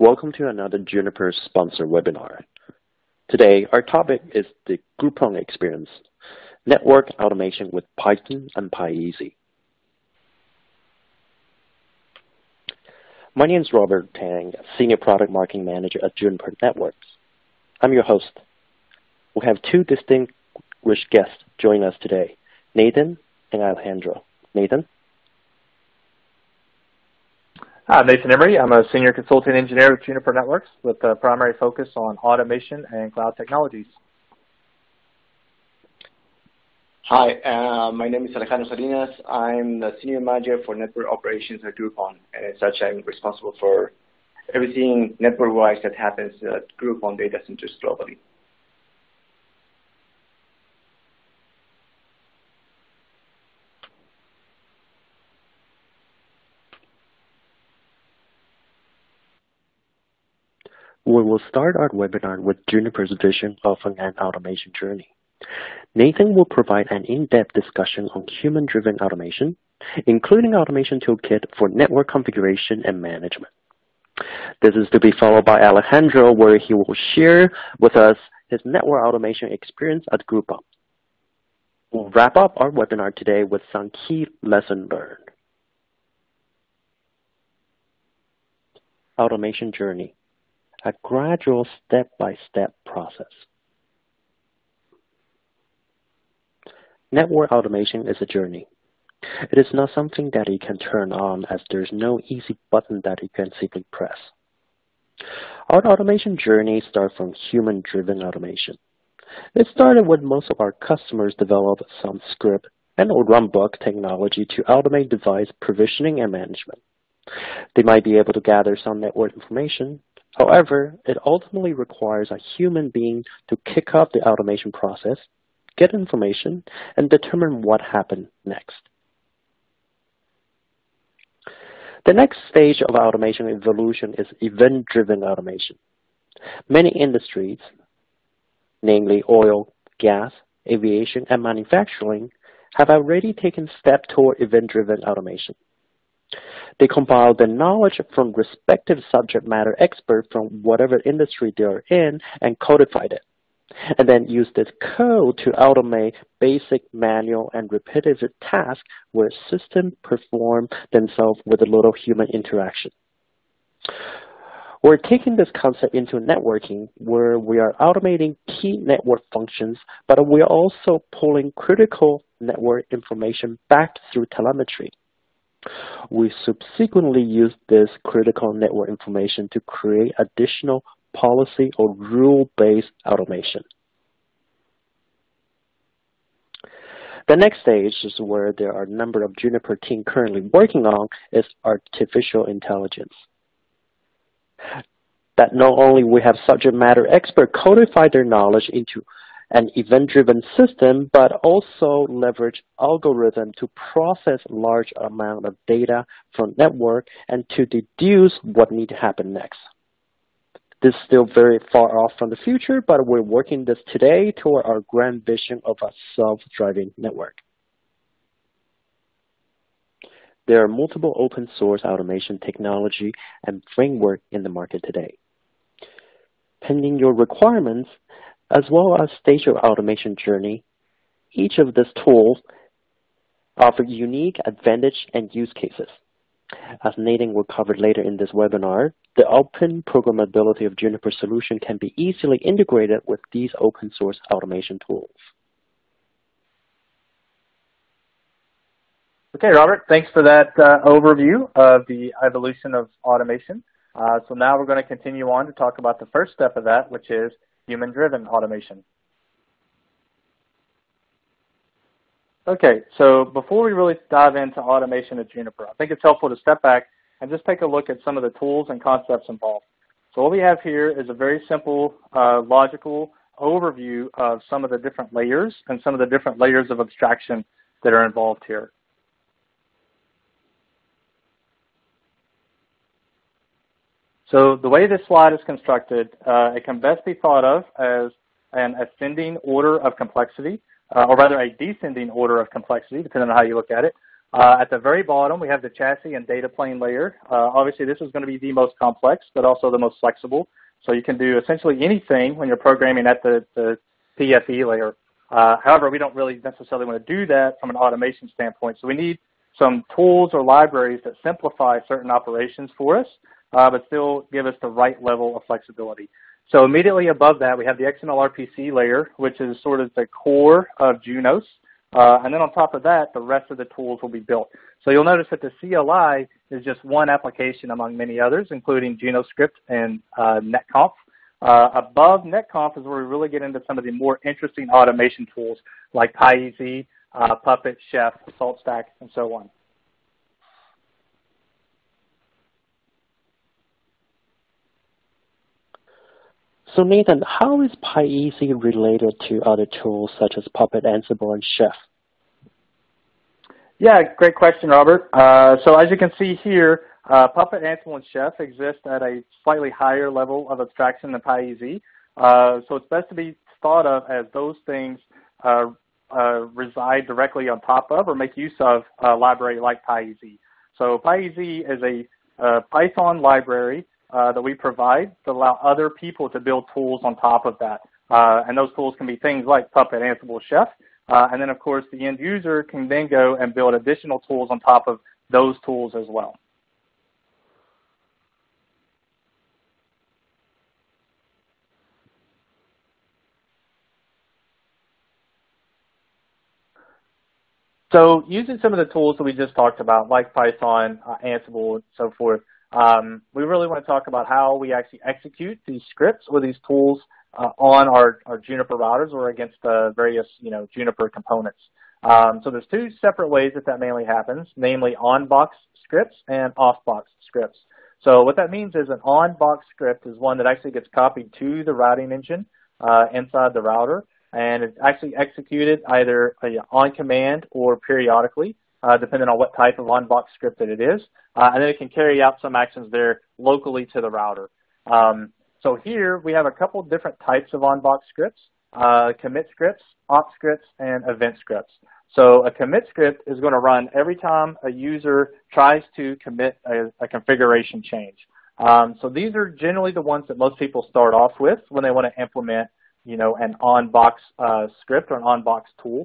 Welcome to another Juniper sponsor webinar. Today, our topic is the Groupon experience, network automation with Python and PyEZ. My name is Robert Tang, Senior Product Marketing Manager at Juniper Networks. I'm your host. We have two distinguished guests joining us today, Nathan and Alejandro. Nathan? Hi, I'm Nathan Emery. I'm a Senior Consulting Engineer with Juniper Networks with a primary focus on automation and cloud technologies. Hi, uh, my name is Alejandro Salinas. I'm the Senior Manager for Network Operations at Groupon, and as such, I'm responsible for everything network-wise that happens at Groupon data centers globally. We will start our webinar with Juniper's vision of an automation journey. Nathan will provide an in-depth discussion on human-driven automation, including Automation Toolkit for network configuration and management. This is to be followed by Alejandro, where he will share with us his network automation experience at Groupon. We'll wrap up our webinar today with some key lessons learned. Automation journey a gradual step-by-step process. Network automation is a journey. It is not something that you can turn on as there's no easy button that you can simply press. Our automation journey starts from human-driven automation. It started when most of our customers developed some script and or runbook technology to automate device provisioning and management. They might be able to gather some network information, However, it ultimately requires a human being to kick off the automation process, get information, and determine what happened next. The next stage of automation evolution is event-driven automation. Many industries, namely oil, gas, aviation, and manufacturing, have already taken steps toward event-driven automation. They compile the knowledge from respective subject matter experts from whatever industry they are in and codified it, and then use this code to automate basic manual and repetitive tasks where systems perform themselves with a little human interaction. We're taking this concept into networking where we are automating key network functions, but we are also pulling critical network information back through telemetry. We subsequently use this critical network information to create additional policy or rule-based automation. The next stage is where there are a number of Juniper team currently working on is artificial intelligence. That not only we have subject matter expert codify their knowledge into an event-driven system, but also leverage algorithm to process large amount of data from network and to deduce what need to happen next. This is still very far off from the future, but we're working this today toward our grand vision of a self-driving network. There are multiple open source automation technology and framework in the market today. Pending your requirements, as well as stage of automation journey, each of these tools offer unique advantage and use cases. As Nathan will cover later in this webinar, the open programmability of Juniper solution can be easily integrated with these open source automation tools. Okay, Robert, thanks for that uh, overview of the evolution of automation. Uh, so now we're going to continue on to talk about the first step of that, which is human-driven automation. Okay, so before we really dive into automation at Juniper, I think it's helpful to step back and just take a look at some of the tools and concepts involved. So what we have here is a very simple, uh, logical overview of some of the different layers and some of the different layers of abstraction that are involved here. So the way this slide is constructed, uh, it can best be thought of as an ascending order of complexity, uh, or rather a descending order of complexity, depending on how you look at it, Uh, at the very bottom, we have the chassis and data plane layer. Uh, obviously, this is going to be the most complex, but also the most flexible. So you can do essentially anything when you're programming at the, the PFE layer. Uh, however, we don't really necessarily want to do that from an automation standpoint. So we need some tools or libraries that simplify certain operations for us, uh, but still give us the right level of flexibility. So immediately above that, we have the XML RPC layer, which is sort of the core of Junos. Uh, and then on top of that, the rest of the tools will be built. So you'll notice that the CLI is just one application among many others, including JunoScript and uh, NetConf. Uh, above NetConf is where we really get into some of the more interesting automation tools like PyEZ, uh, Puppet, Chef, Salt Stack, and so on. So Nathan, how is PyEZ related to other tools such as Puppet, Ansible, and Chef? Yeah, great question, Robert. Uh, so as you can see here, uh, Puppet, Ansible, and Chef exist at a slightly higher level of abstraction than PyEZ. Uh, so it's best to be thought of as those things uh, reside directly on top of or make use of a library like PyEZ. So PyEZ is a Python library uh, that we provide to allow other people to build tools on top of that. Uh, and those tools can be things like Puppet, Ansible, Chef. Uh, and then, of course, the end user can then go and build additional tools on top of those tools as well. So using some of the tools that we just talked about, like Python, uh, Ansible, and so forth, um, we really want to talk about how we actually execute these scripts or these tools uh, on our, our Juniper routers or against the various you know, Juniper components. Um, so there's two separate ways that that mainly happens, namely on-box scripts and off-box scripts. So what that means is an on-box script is one that actually gets copied to the routing engine uh, inside the router, and it's actually executed either uh, on command or periodically uh, depending on what type of on-box script that it is. Uh, and then it can carry out some actions there locally to the router. Um, so here we have a couple different types of on-box scripts, uh, commit scripts, op scripts, and event scripts. So a commit script is going to run every time a user tries to commit a, a configuration change. Um, so these are generally the ones that most people start off with when they want to implement, you know, an on-box uh, script or an on-box tool,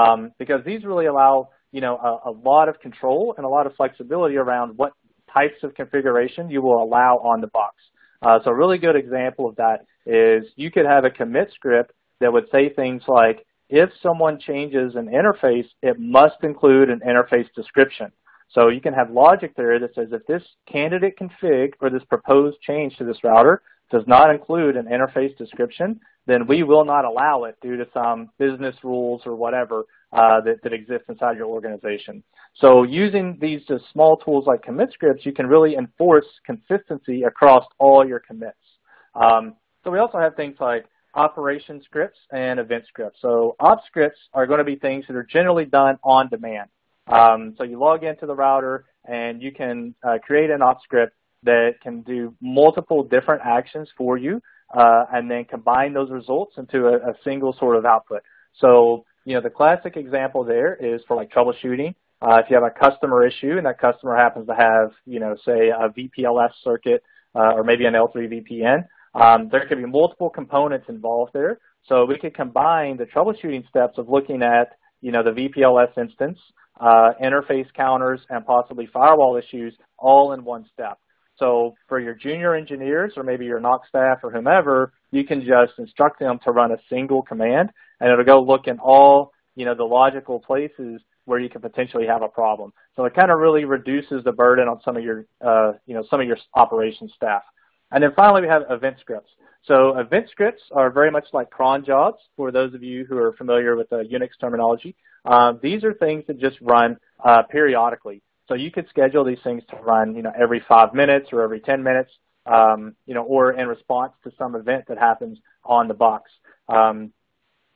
um, because these really allow you know, a, a lot of control and a lot of flexibility around what types of configuration you will allow on the box. Uh, so a really good example of that is you could have a commit script that would say things like, if someone changes an interface, it must include an interface description. So you can have logic there that says if this candidate config or this proposed change to this router does not include an interface description, then we will not allow it due to some business rules or whatever uh, that, that inside your organization. So using these small tools like commit scripts, you can really enforce consistency across all your commits. Um, so we also have things like operation scripts and event scripts. So op scripts are going to be things that are generally done on demand. Um, so you log into the router and you can uh, create an op script that can do multiple different actions for you uh, and then combine those results into a, a, single sort of output. So, you know, the classic example there is for like troubleshooting. Uh, if you have a customer issue and that customer happens to have, you know, say a VPLS circuit uh, or maybe an L3 VPN, um, there could be multiple components involved there. So we could combine the troubleshooting steps of looking at, you know, the VPLS instance, uh, interface counters, and possibly firewall issues all in one step. So for your junior engineers or maybe your NOC staff or whomever, you can just instruct them to run a single command and it'll go look in all, you know, the logical places where you could potentially have a problem. So it kind of really reduces the burden on some of your, uh, you know, some of your operations staff. And then finally, we have event scripts. So event scripts are very much like cron jobs for those of you who are familiar with the Unix terminology. Um, these are things that just run uh, periodically. So you could schedule these things to run, you know, every five minutes or every 10 minutes, um, you know, or in response to some event that happens on the box. Um,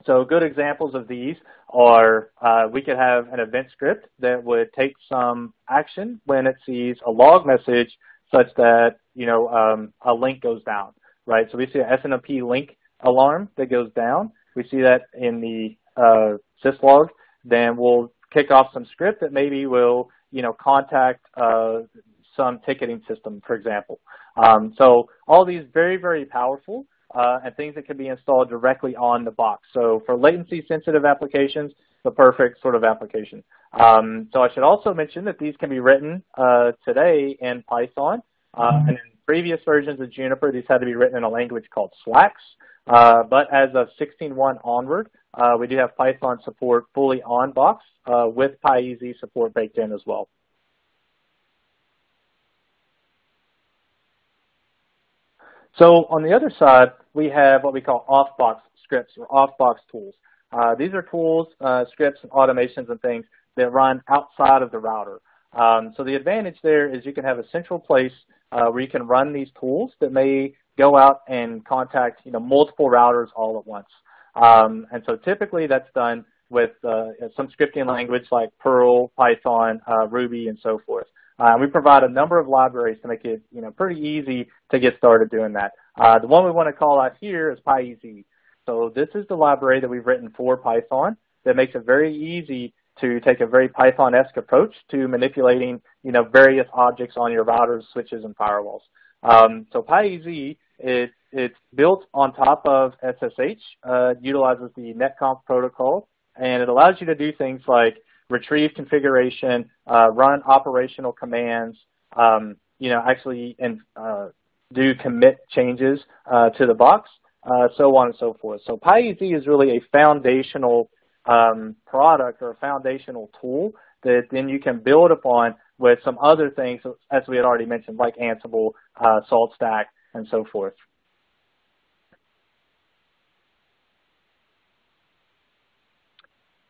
so good examples of these are uh, we could have an event script that would take some action when it sees a log message such that, you know, um, a link goes down, right? So we see an SNMP link alarm that goes down. We see that in the uh, syslog. Then we'll kick off some script that maybe will, you know, contact uh, some ticketing system, for example. Um, so all these very, very powerful uh, and things that can be installed directly on the box. So for latency sensitive applications, the perfect sort of application. Um, so I should also mention that these can be written uh, today in Python. Uh, and in previous versions of Juniper, these had to be written in a language called SLAX. Uh, but as of 16.1 onward, uh, we do have Python support fully on box uh, with PyEZ support baked in as well. So on the other side, we have what we call off-box scripts or off-box tools. Uh, these are tools, uh, scripts, and automations and things that run outside of the router. Um, so the advantage there is you can have a central place uh, where you can run these tools that may go out and contact you know multiple routers all at once. Um, and so typically that's done with uh, some scripting language like Perl, Python, uh, Ruby, and so forth. Uh, we provide a number of libraries to make it you know pretty easy to get started doing that. Uh, the one we want to call out here is PyEZ. So this is the library that we've written for Python that makes it very easy to take a very Python-esque approach to manipulating you know various objects on your routers, switches, and firewalls. Um, so PyEZ it, it's built on top of SSH, uh, utilizes the netconf protocol, and it allows you to do things like retrieve configuration, uh, run operational commands, um, you know, actually and uh, do commit changes uh, to the box, uh, so on and so forth. So PyEZ is really a foundational um, product or a foundational tool that then you can build upon with some other things, as we had already mentioned, like Ansible, uh, SaltStack, and so forth.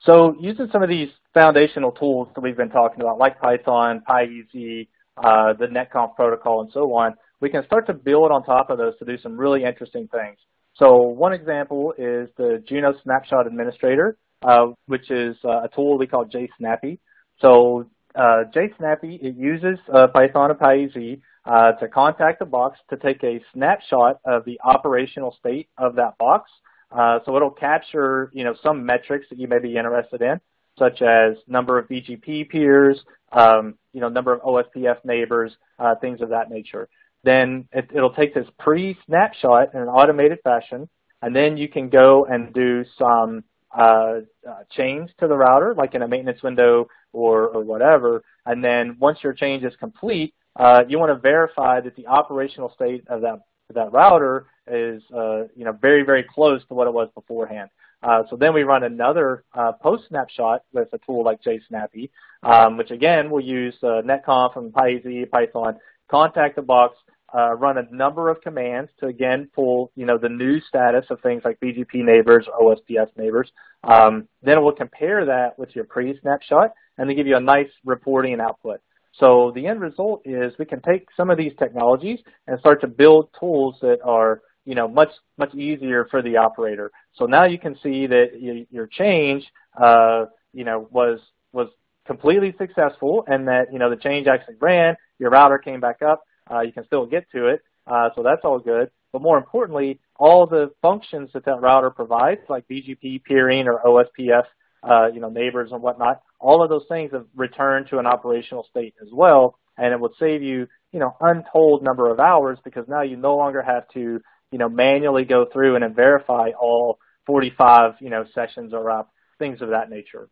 So using some of these foundational tools that we've been talking about, like Python, PyEZ, uh, the netconf protocol, and so on, we can start to build on top of those to do some really interesting things. So one example is the Junos Snapshot Administrator, uh, which is uh, a tool we call JSnappy. So uh, JSnappy, it uses uh, Python and PyEZ uh, to contact the box to take a snapshot of the operational state of that box. Uh, so it'll capture, you know, some metrics that you may be interested in, such as number of BGP peers, um, you know, number of OSPF neighbors, uh, things of that nature. Then it, it'll take this pre-snapshot in an automated fashion, and then you can go and do some uh, uh, change to the router, like in a maintenance window or, or whatever. And then once your change is complete, uh, you want to verify that the operational state of that that router is uh, you know very very close to what it was beforehand. Uh, so then we run another uh, post snapshot with a tool like JSnappy, um, which again we'll use uh, netconf from PyEZ, Python, contact the box, uh, run a number of commands to again pull you know the new status of things like BGP neighbors OSPF neighbors. Um, then we'll compare that with your pre-snapshot and then give you a nice reporting and output. So the end result is we can take some of these technologies and start to build tools that are you know much much easier for the operator. So now you can see that your change uh, you know was was completely successful and that you know the change actually ran, your router came back up, uh, you can still get to it, uh, so that's all good. But more importantly, all the functions that that router provides, like BGP peering or OSPF, uh, you know, neighbors and whatnot, all of those things have returned to an operational state as well, and it would save you, you know, untold number of hours because now you no longer have to, you know, manually go through and verify all 45, you know, sessions are up, things of that nature.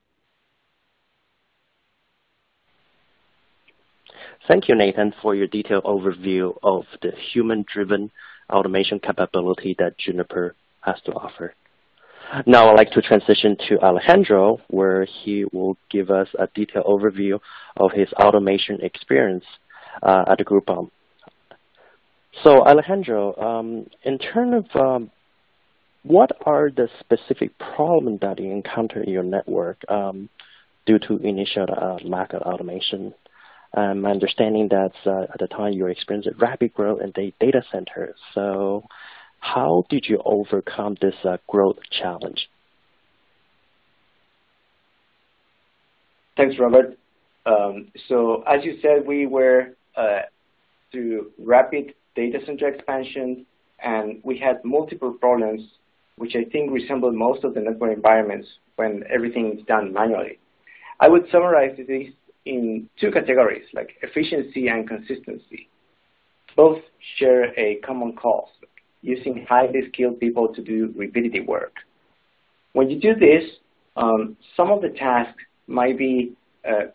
Thank you, Nathan, for your detailed overview of the human-driven automation capability that Juniper has to offer. Now I'd like to transition to Alejandro, where he will give us a detailed overview of his automation experience uh, at Groupon. So Alejandro, um, in terms of um, what are the specific problems that you encounter in your network um, due to initial uh, lack of automation? Um, my understanding that uh, at the time you were experiencing rapid growth in the data center. So how did you overcome this uh, growth challenge? Thanks, Robert. Um, so as you said, we were uh, through rapid data center expansion, and we had multiple problems, which I think resemble most of the network environments when everything is done manually. I would summarize this in two categories, like efficiency and consistency. Both share a common cause, using highly skilled people to do repetitive work. When you do this, um, some of the tasks might be uh,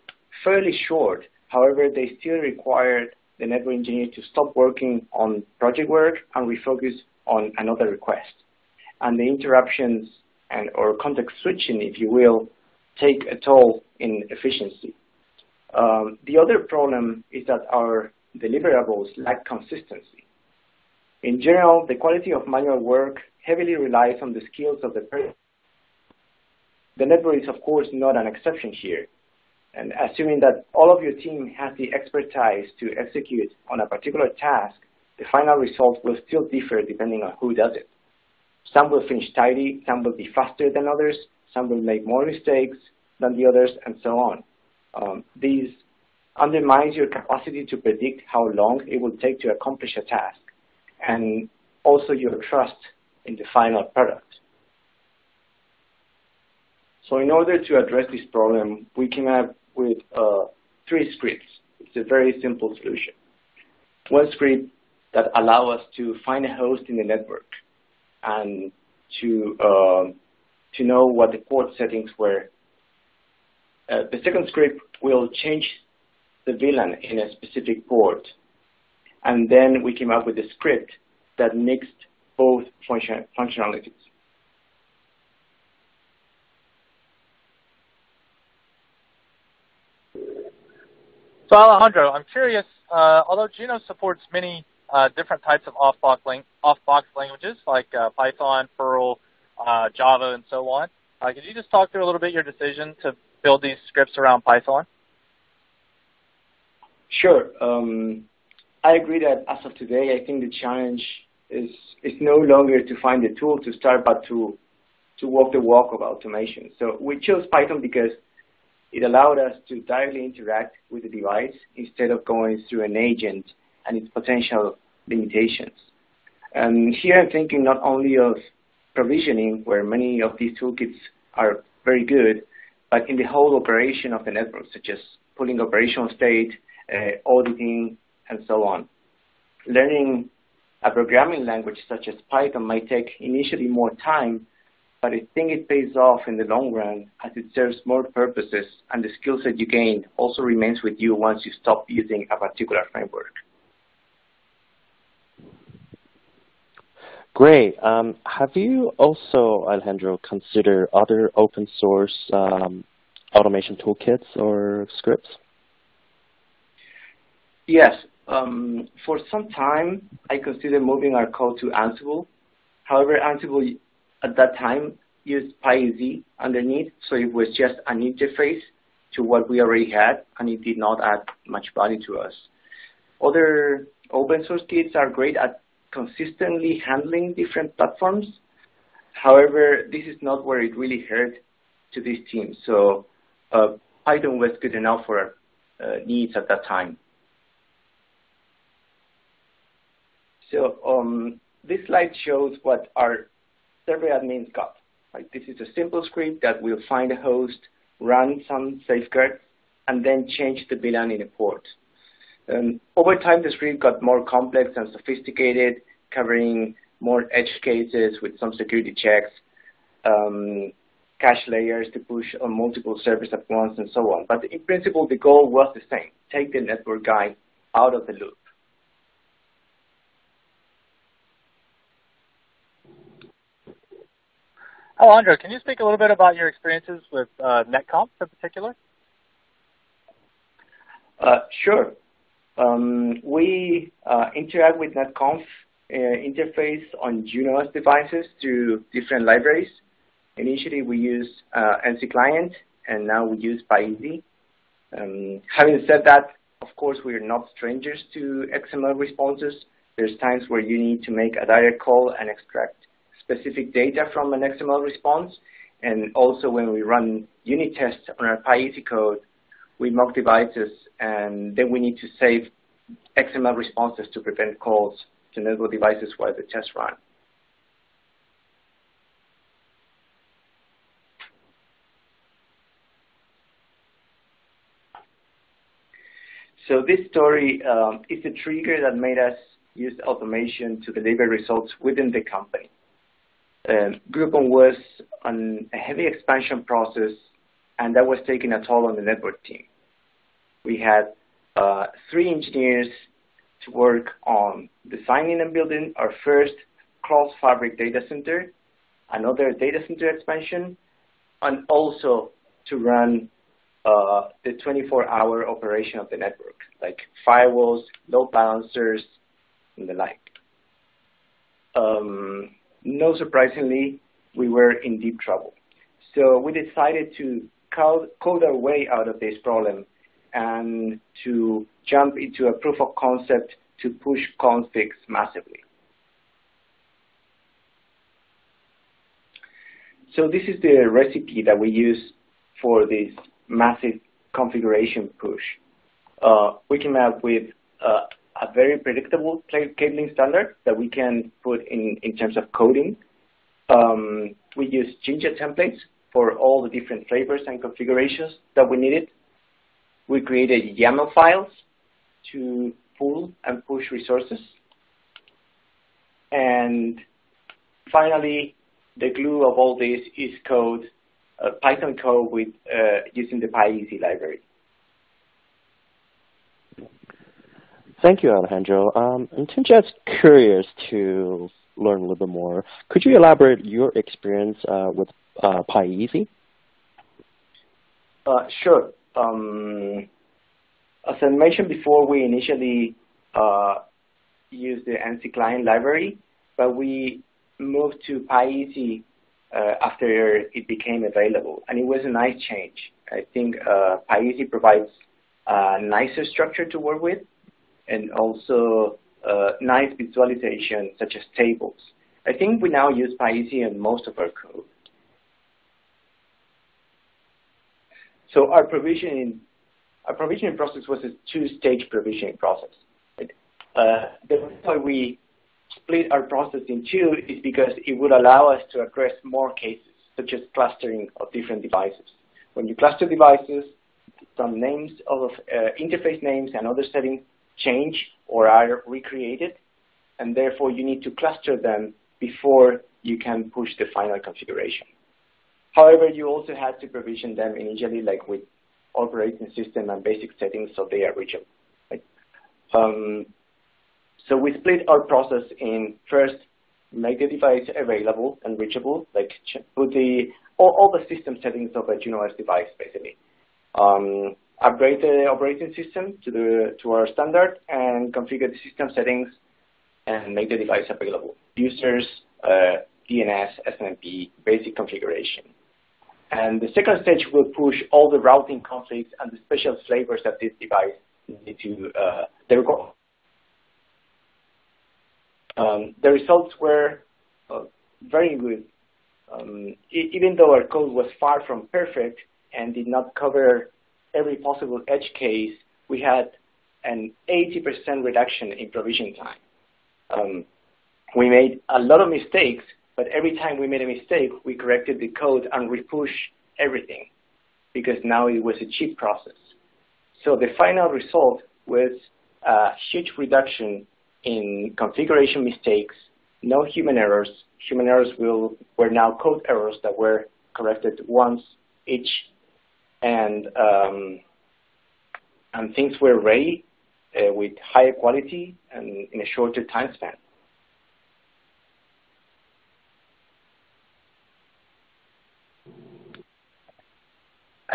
fairly short. However, they still require the network engineer to stop working on project work and refocus on another request. And the interruptions and or context switching, if you will, take a toll in efficiency. Um, the other problem is that our deliverables lack consistency. In general, the quality of manual work heavily relies on the skills of the person. The network is, of course, not an exception here. And assuming that all of your team has the expertise to execute on a particular task, the final result will still differ depending on who does it. Some will finish tidy, some will be faster than others, some will make more mistakes than the others, and so on. Um, these undermines your capacity to predict how long it will take to accomplish a task, and also your trust in the final product. So in order to address this problem, we came up with uh, three scripts. It's a very simple solution. One script that allow us to find a host in the network and to uh, to know what the port settings were. Uh, the second script will change the VLAN in a specific port. And then we came up with a script that mixed both function functionalities. So Alejandro, I'm curious, uh, although Junos supports many uh, different types of off-box, lang off languages like uh, Python, Perl, uh, Java, and so on, uh, could you just talk through a little bit your decision to build these scripts around Python? Sure. Um, I agree that as of today, I think the challenge is is no longer to find the tool to start, but to to walk the walk of automation. So we chose Python because it allowed us to directly interact with the device instead of going through an agent and its potential limitations. And here I'm thinking not only of provisioning, where many of these toolkits are very good, but in the whole operation of the network, such as pulling operational state, uh, auditing, and so on. Learning a programming language such as Python might take initially more time, but I think it pays off in the long run as it serves more purposes and the skills that you gain also remains with you once you stop using a particular framework. Great. Um, have you also, Alejandro, considered other open source um, automation toolkits or scripts? Yes. Um, for some time, I considered moving our code to Ansible. However, Ansible at that time used PyEZ underneath, so it was just an interface to what we already had, and it did not add much value to us. Other open source kits are great at consistently handling different platforms. However, this is not where it really hurt to this team. So uh, Python was good enough for our uh, needs at that time. So um, this slide shows what our server admins got. Right? This is a simple script that will find a host, run some safeguards, and then change the VLAN in a port. Um, over time, the script got more complex and sophisticated, covering more edge cases with some security checks, um, cache layers to push on multiple servers at once, and so on. But in principle, the goal was the same, take the network guy out of the loop. Alejandro, can you speak a little bit about your experiences with uh, NetConf in particular? Uh, sure. Um, we uh, interact with NetConf uh, interface on Junos devices through different libraries. Initially, we used uh, NC Client, and now we use PyEZ. Um, having said that, of course, we are not strangers to XML responses. There's times where you need to make a direct call and extract specific data from an XML response. And also when we run unit tests on our PyEZ code, we mock devices and then we need to save XML responses to prevent calls to network devices while the tests run. So this story um, is the trigger that made us use automation to deliver results within the company. Um, Groupon was on a heavy expansion process, and that was taking a toll on the network team. We had uh, three engineers to work on designing and building our first Clos fabric data center, another data center expansion, and also to run uh, the 24-hour operation of the network, like firewalls, load balancers, and the like. No surprisingly, we were in deep trouble. So we decided to code our way out of this problem and to jump into a proof of concept to push configs massively. So this is the recipe that we use for this massive configuration push. Uh, we came up with uh, a very predictable cabling standard that we can put in, in terms of coding. Um, we use Jinja templates for all the different flavors and configurations that we needed. We created YAML files to pull and push resources. And finally, the glue of all this is code, uh, Python code with uh, using the PyEZ library. Thank you, Alejandro. Um, I'm just curious to learn a little bit more. Could you elaborate your experience uh, with uh, PyEZ? Uh, sure. Um, as I mentioned before, we initially uh, used the NC client library, but we moved to PyEZ uh, after it became available, and it was a nice change. I think uh, PyEZ provides a nicer structure to work with, and also uh, nice visualization such as tables. I think we now use PyEZ in most of our code. So our provisioning, our provisioning process was a two-stage provisioning process. Uh, the reason why we split our process in two is because it would allow us to address more cases, such as clustering of different devices. When you cluster devices, some names of uh, interface names and other settings change or are recreated, and therefore you need to cluster them before you can push the final configuration. However, you also had to provision them initially, like with operating system and basic settings, so they are reachable. Right? Um, so we split our process in first, make the device available and reachable, like put the all, all the system settings of a Juno OS device, basically. Um, upgrade the operating system to, the, to our standard and configure the system settings and make the device available. Users, uh, DNS, SNMP, basic configuration. And the second stage will push all the routing configs and the special flavors that this device need to, uh, require. Um, the results were uh, very good. Um, even though our code was far from perfect and did not cover every possible edge case, we had an 80% reduction in provision time. Um, we made a lot of mistakes, but every time we made a mistake, we corrected the code and repushed everything because now it was a cheap process. So the final result was a huge reduction in configuration mistakes, no human errors. Human errors will, were now code errors that were corrected once each and um, and things were ready uh, with higher quality and in a shorter time span.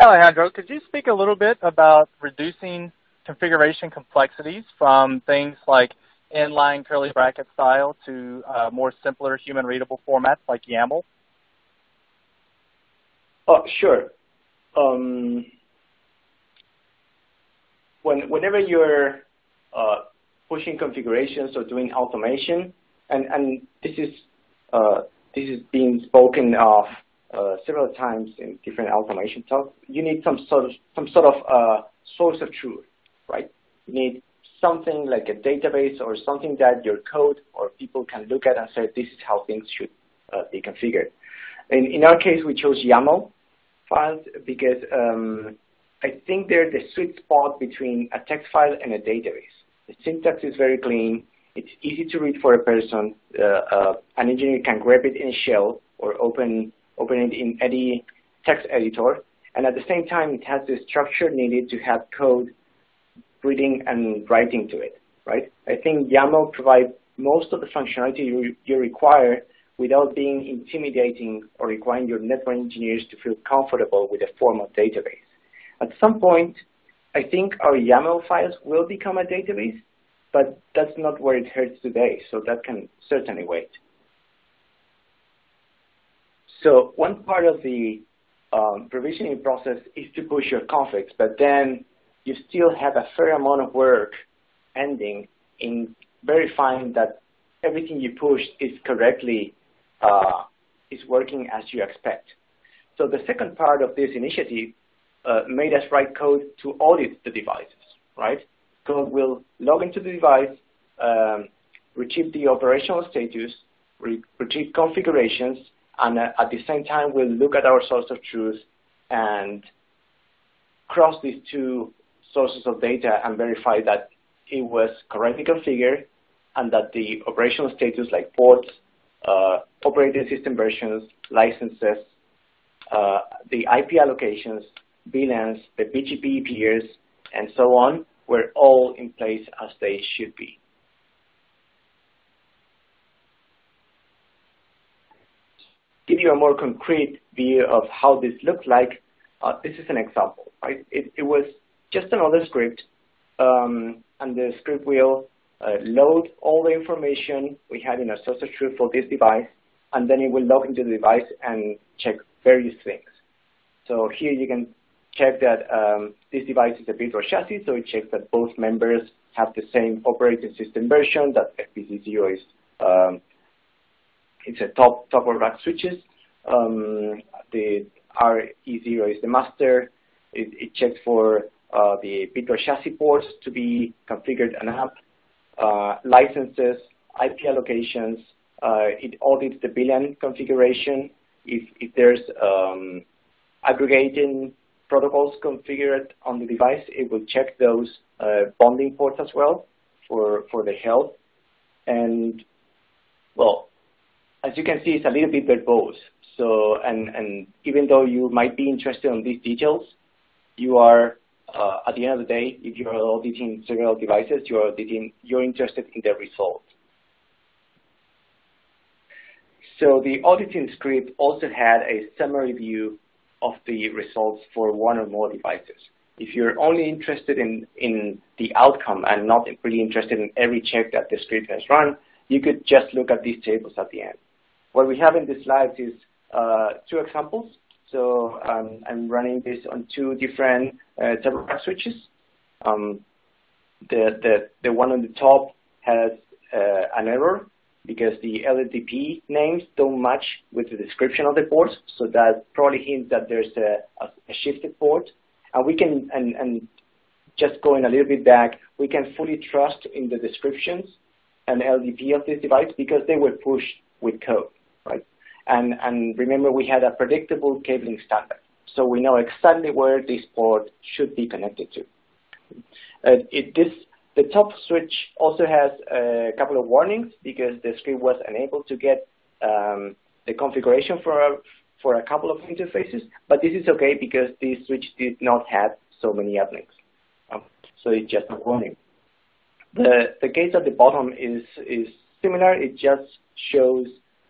Alejandro, could you speak a little bit about reducing configuration complexities from things like inline curly bracket style to uh, more simpler human readable formats like YAML? Oh, sure um, when, whenever you're uh, pushing configurations or doing automation, and, and this is uh, this is being spoken of uh, several times in different automation talks. You need some sort of some sort of uh, source of truth, right? You need something like a database or something that your code or people can look at and say this is how things should uh, be configured. In, in our case, we chose YAML files because um, I think they're the sweet spot between a text file and a database. The syntax is very clean. It's easy to read for a person. Uh, uh, an engineer can grab it in a shell or open, open it in any text editor. And at the same time, it has the structure needed to have code reading and writing to it, right? I think YAML provides most of the functionality you, you require without being intimidating or requiring your network engineers to feel comfortable with a formal database. At some point, I think our YAML files will become a database, but that's not where it hurts today, so that can certainly wait. So one part of the um, provisioning process is to push your configs, but then you still have a fair amount of work ending in verifying that everything you pushed is correctly is working as you expect. So the second part of this initiative uh, made us write code to audit the devices, right? Code will log into the device, um, retrieve the operational status, re retrieve configurations, and uh, at the same time we'll look at our source of truth and cross these two sources of data and verify that it was correctly configured and that the operational status like ports, uh, operating system versions, licenses, uh, the IP allocations, VLANs, the BGP peers, and so on were all in place as they should be. Give you a more concrete view of how this looked like, uh, this is an example, right? It, it was just another script, um, and the script uh, load all the information we had in our source truth for this device, and then it will log into the device and check various things. So here you can check that um, this device is a Virtual chassis, so it checks that both members have the same operating system version, that FPC0 is um, it's a top top of rack switches. Um, the RE0 is the master. It, it checks for uh, the Virtual chassis ports to be configured and up, uh, licenses, IP allocations. Uh, it audits the VLAN configuration. If, if there's um, aggregating protocols configured on the device, it will check those uh, bonding ports as well for, for the health. And, well, as you can see, it's a little bit verbose. So, and, and even though you might be interested in these details, you are uh, at the end of the day, if you're auditing several devices, you're auditing, you're interested in the result. So the auditing script also had a summary view of the results for one or more devices. If you're only interested in, in the outcome and not really interested in every check that the script has run, you could just look at these tables at the end. What we have in the slides is uh, two examples so um, I'm running this on two different uh, switches. Um, the, the, the one on the top has uh, an error because the LLDP names don't match with the description of the port, so that probably hints that there's a, a, a shifted port. And we can, and, and just going a little bit back, we can fully trust in the descriptions and LDP of this device because they were pushed with code, right? And, and remember, we had a predictable cabling standard. So we know exactly where this port should be connected to. Uh, it, this, the top switch also has a couple of warnings because the script was unable to get um, the configuration for a, for a couple of interfaces, but this is okay because this switch did not have so many uplinks. Um, so it's just a warning. The, the case at the bottom is, is similar. It just shows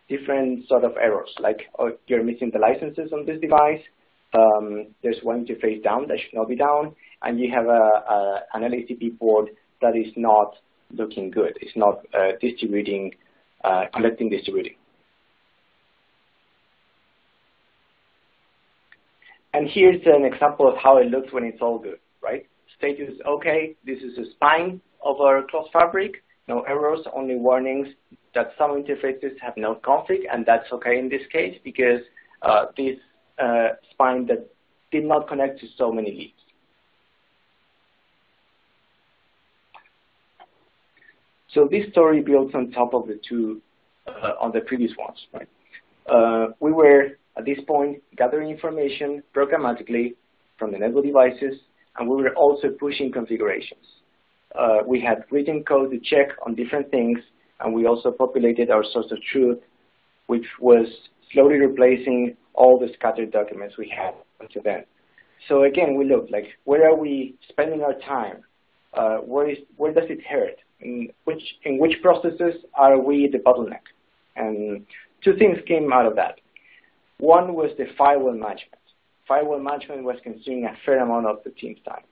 different sort of errors, like oh, you're missing the licenses on this device, um, there's one interface down that should not be down, and you have a, a, an LACP port that is not looking good. It's not uh, distributing, uh, collecting, distributing. And here's an example of how it looks when it's all good, right? Status okay, this is a spine of our Clos fabric, no errors, only warnings, that some interfaces have no config, and that's okay in this case because uh, this uh, spine that did not connect to so many leads. So this story builds on top of the two, uh, on the previous ones, right? Uh, we were, at this point, gathering information programmatically from the network devices, and we were also pushing configurations. Uh, we had written code to check on different things, and we also populated our source of truth, which was slowly replacing all the scattered documents we had until then. So again, we looked like where are we spending our time? Uh, where is where does it hurt? In which in which processes are we the bottleneck? And two things came out of that. One was the firewall management. Firewall management was consuming a fair amount of the team's time.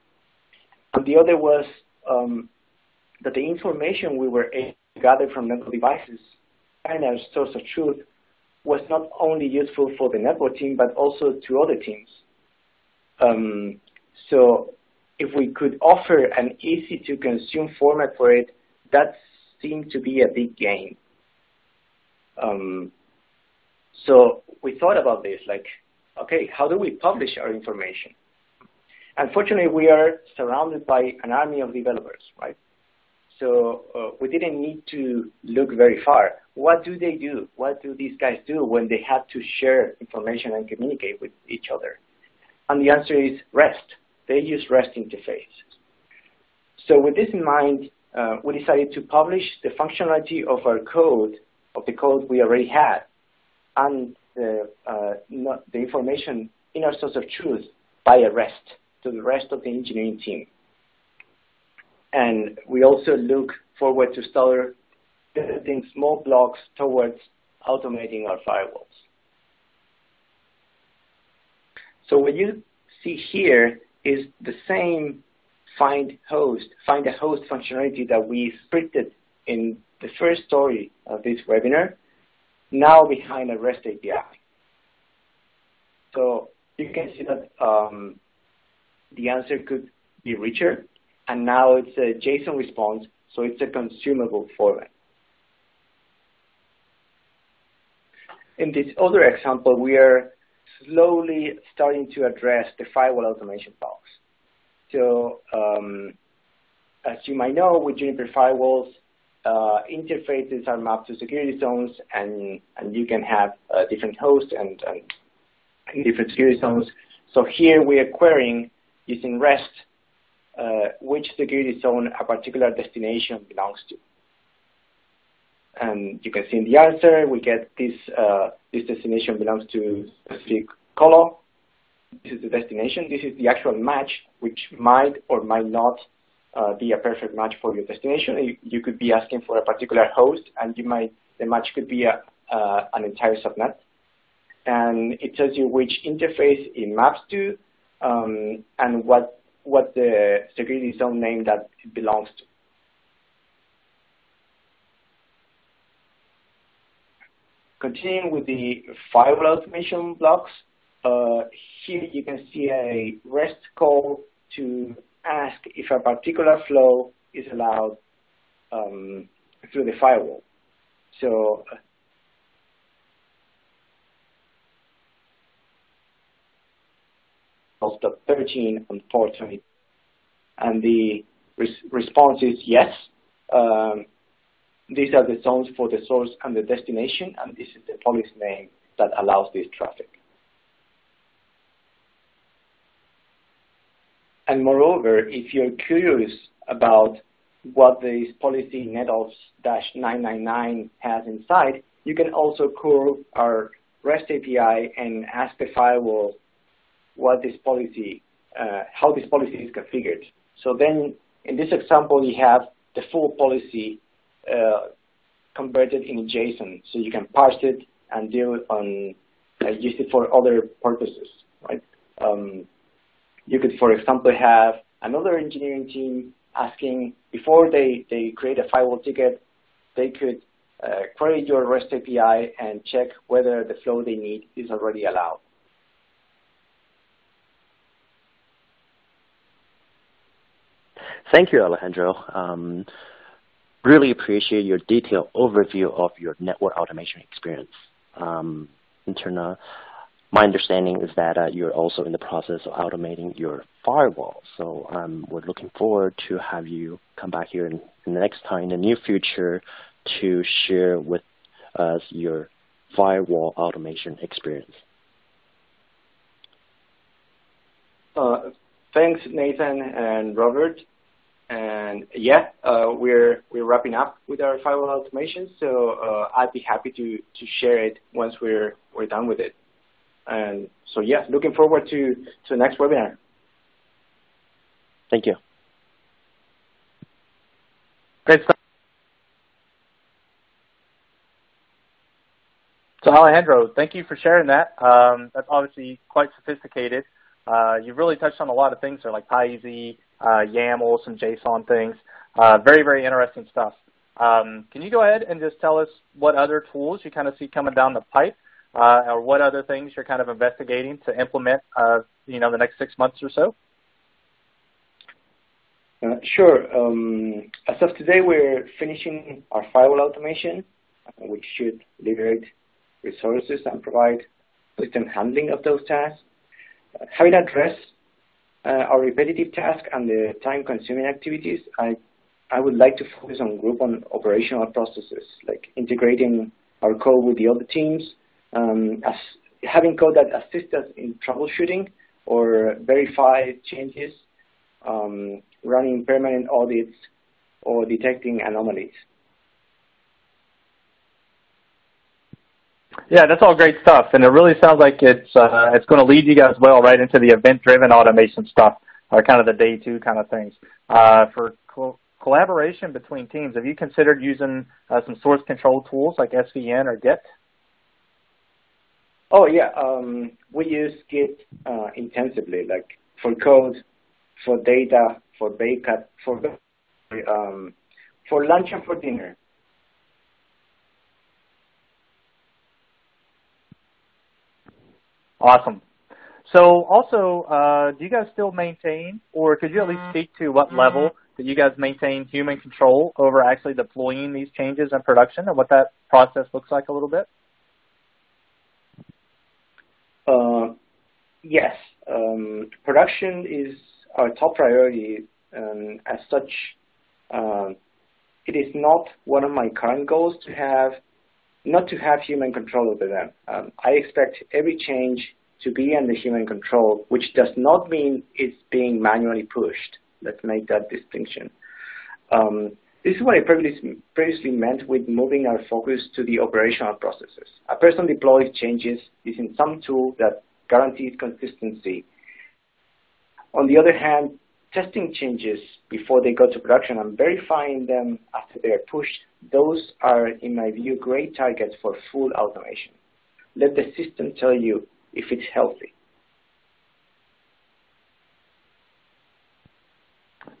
And the other was um, that the information we were able to gather from network devices and our source of truth was not only useful for the network team, but also to other teams. Um, so if we could offer an easy-to-consume format for it, that seemed to be a big gain. Um, so we thought about this, like, okay, how do we publish our information? Unfortunately, we are surrounded by an army of developers, right? So uh, we didn't need to look very far. What do they do? What do these guys do when they have to share information and communicate with each other? And the answer is REST. They use REST interface. So with this in mind, uh, we decided to publish the functionality of our code, of the code we already had, and the, uh, the information in our source of truth by a REST to the rest of the engineering team. And we also look forward to start building small blocks towards automating our firewalls. So what you see here is the same find host, find a host functionality that we scripted in the first story of this webinar, now behind a REST API. So you can see that um, the answer could be richer, and now it's a JSON response, so it's a consumable format. In this other example, we are slowly starting to address the firewall automation box. So um, as you might know, with Juniper firewalls, uh, interfaces are mapped to security zones, and, and you can have uh, different hosts and, and different security zones. So here we are querying using REST uh, which security zone a particular destination belongs to. And you can see in the answer, we get this, uh, this destination belongs to specific color. This is the destination. This is the actual match, which might or might not uh, be a perfect match for your destination. You, you, could be asking for a particular host, and you might the match could be a, uh, an entire subnet. And it tells you which interface it maps to, and what what the security zone name that it belongs to. Continuing with the firewall automation blocks, uh, here you can see a REST call to ask if a particular flow is allowed um, through the firewall. The 13 and 420. And the res response is yes. Um, these are the zones for the source and the destination, and this is the policy name that allows this traffic. And moreover, if you're curious about what this policy NetOps-999 has inside, you can also call our REST API and ask the firewall what this policy, uh, how this policy is configured. So then in this example, you have the full policy uh, converted in JSON. So you can parse it and deal on, uh, use it for other purposes, right? Um, you could, for example, have another engineering team asking, before they, they create a firewall ticket, they could uh, query your REST API and check whether the flow they need is already allowed. Thank you, Alejandro. Um, really appreciate your detailed overview of your network automation experience. Um, Interna, my understanding is that uh, you're also in the process of automating your firewall. So um, we're looking forward to have you come back here in, in the next time in the near future to share with us your firewall automation experience. uh, thanks, Nathan and Robert. And yeah, uh, we're we're wrapping up with our firewall automation, so uh, I'd be happy to to share it once we're we're done with it. And so yeah, looking forward to to the next webinar. Thank you. Great stuff. So Alejandro, thank you for sharing that. Um, that's obviously quite sophisticated. Uh, you've really touched on a lot of things there, like PyEZ, uh, YAML, some JSON things. Uh, very, very interesting stuff. Um, can you go ahead and just tell us what other tools you kind of see coming down the pipe, uh, or what other things you're kind of investigating to implement, uh, you know, the next six months or so? Uh, sure. Um, as of today, we're finishing our firewall automation, which should liberate resources and provide system handling of those tasks. Uh, having addressed uh, our repetitive tasks and the time-consuming activities, I, I would like to focus on group on operational processes, like integrating our code with the other teams, um, as having code that assists us in troubleshooting or verify changes, um, running permanent audits, or detecting anomalies. Yeah, that's all great stuff, and it really sounds like it's uh, it's going to lead you guys well right into the event-driven automation stuff, or kind of the day two kind of things. Uh, for co collaboration between teams, have you considered using uh, some source control tools like SVN or Git? Oh yeah, um, we use Git uh, intensively, like for code, for data, for backup, for um, for lunch and for dinner. Awesome. So also, uh, do you guys still maintain, or could you at least mm-hmm. speak to what level mm-hmm. that you guys maintain human control over actually deploying these changes in production and what that process looks like a little bit? Uh, yes. Um, production is our top priority. Um, as such, um, it is not one of my current goals to have not to have human control over them. Um, I expect every change to be under human control, which does not mean it's being manually pushed. Let's make that distinction. Um, this is what I previously, previously meant with moving our focus to the operational processes. A person deploys changes using some tool that guarantees consistency. On the other hand, testing changes before they go to production and verifying them after they are pushed, those are, in my view, great targets for full automation. Let the system tell you if it's healthy.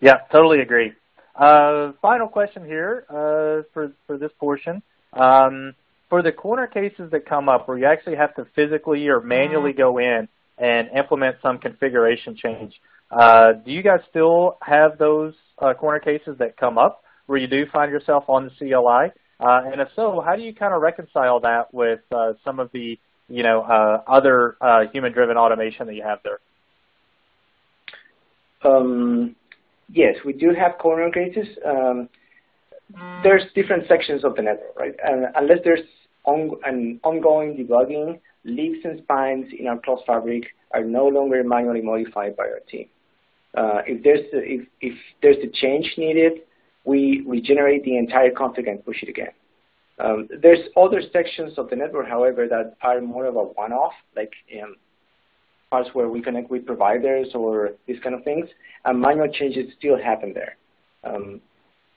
Yeah, totally agree. Uh, final question here uh, for, for this portion. Um, for the corner cases that come up where you actually have to physically or manually go in and implement some configuration change, uh, do you guys still have those uh, corner cases that come up where you do find yourself on the CLI? Uh, and if so, how do you kind of reconcile that with uh, some of the you know uh, other uh, human-driven automation that you have there? Um, yes, we do have corner cases. Um, there's different sections of the network, right? And unless there's on, an ongoing debugging, leafs and spines in our Clos fabric are no longer manually modified by our team. Uh, if there's a, if if there's a change needed, we regenerate the entire config and push it again. Um, there's other sections of the network, however, that are more of a one-off, like um, parts where we connect with providers or these kind of things, and manual changes still happen there. Um,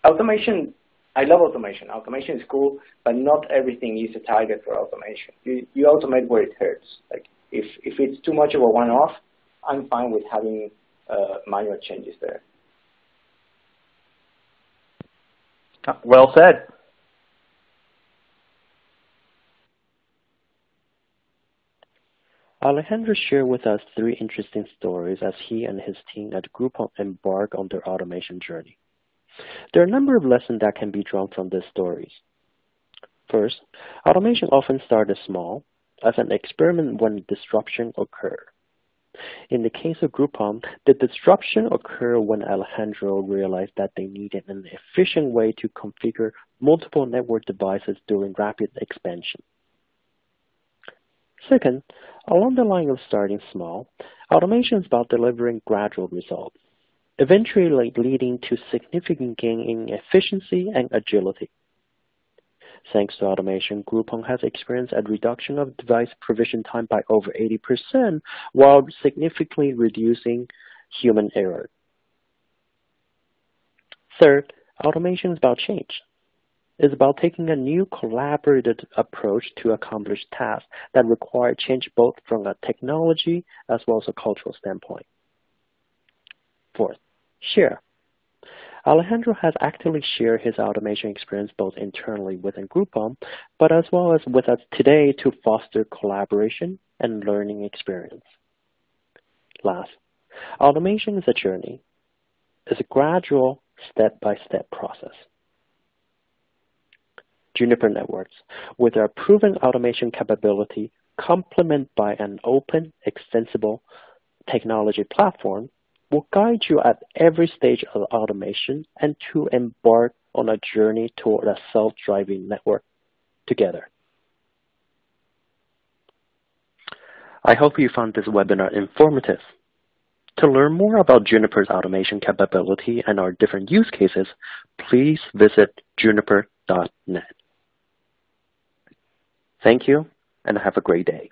automation, I love automation. Automation is cool, but not everything is a target for automation. You, you automate where it hurts. Like if, if it's too much of a one-off, I'm fine with having uh, manual changes there. Well said. Alejandro shared with us three interesting stories as he and his team at Groupon embark on their automation journey. There are a number of lessons that can be drawn from these stories. First, automation often starts small, as an experiment when disruption occurs. In the case of Groupon, the disruption occurred when Alejandro realized that they needed an efficient way to configure multiple network devices during rapid expansion. Second, along the line of starting small, Automation is about delivering gradual results, eventually leading to significant gain in efficiency and agility. Thanks to automation, Groupon has experienced a reduction of device provision time by over 80% while significantly reducing human error. Third, automation is about change. It's about taking a new collaborative approach to accomplish tasks that require change both from a technology as well as a cultural standpoint. Fourth, share. Alejandro has actively shared his automation experience both internally within Groupon, but as well as with us today to foster collaboration and learning experience. Last, automation is a journey. It's a gradual, step-by-step -step process. Juniper Networks, with our proven automation capability, complemented by an open, extensible technology platform, will guide you at every stage of automation and to embark on a journey toward a self-driving network together. I hope you found this webinar informative. To learn more about Juniper's automation capability and our different use cases, please visit juniper.net. Thank you, and have a great day.